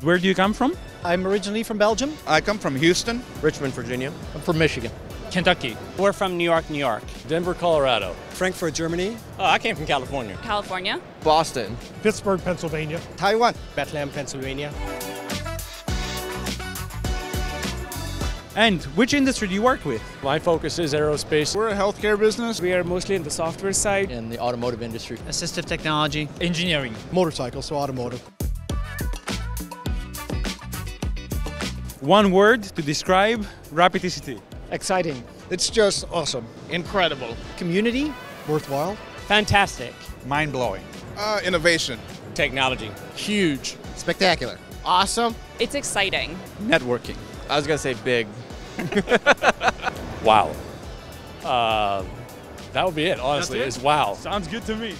Where do you come from? I'm originally from Belgium. I come from Houston. Richmond, Virginia. I'm from Michigan. Kentucky. We're from New York, New York. Denver, Colorado. Frankfurt, Germany. Oh, I came from California. California. Boston. Pittsburgh, Pennsylvania. Taiwan. Bethlehem, Pennsylvania. And which industry do you work with? My focus is aerospace. We're a healthcare business. We are mostly in the software side. In the automotive industry. Assistive technology. Engineering. Motorcycles, so automotive. One word to describe Rapid TCT. Exciting. It's just awesome. Incredible. Community. Worthwhile. Fantastic. Mind blowing. Uh, innovation. Technology. Huge. Spectacular. Awesome. It's exciting. Networking. I was going to say big. Wow. Uh, that would be it, honestly. it? Is wow. Sounds good to me.